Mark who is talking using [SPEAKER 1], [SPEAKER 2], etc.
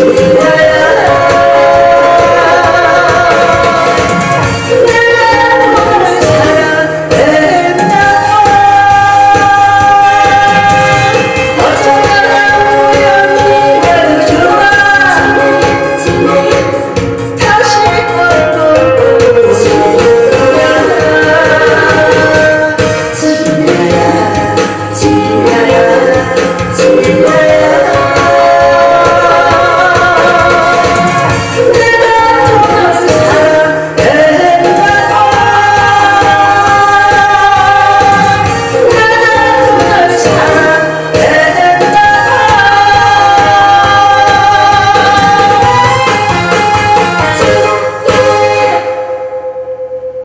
[SPEAKER 1] Amen.